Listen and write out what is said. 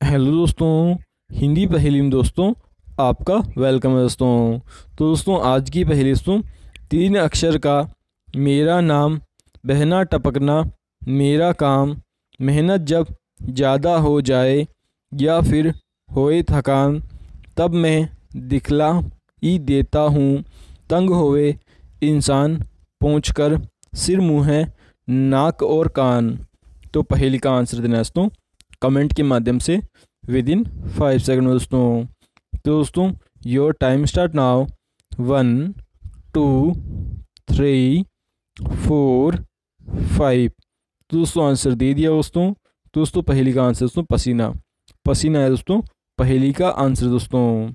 Hello दोस्तों, हिंदी पहेली में दोस्तों, आपका वेलकम है दोस्तों। तो दोस्तों, आज की पहेली दोस्तों, तीन अक्षर का, मेरा नाम, बहना टपकना, मेरा काम, मेहनत जब ज़्यादा हो जाए, या फिर होए थकान, तब मैं दिखला ही देता हूँ। तंग होए इंसान पहुँच कर सिर मुँह नाक और कान। तो पहेली का आंसर देना दोस्तों। कमेंट के माध्यम से विद इन फाइव सेकेंड दोस्तों। तो दोस्तों your time start now one two three four five दोस्तों आंसर दे दिया दोस्तों। दोस्तों, पहली का आंसर दोस्तों, पसीना। पसीना है दोस्तों, पहली का आंसर दोस्तों।